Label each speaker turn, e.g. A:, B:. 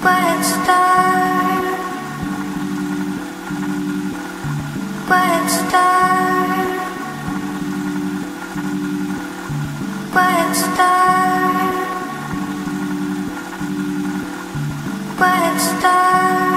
A: Quiet star. Quiet star. Star. Star.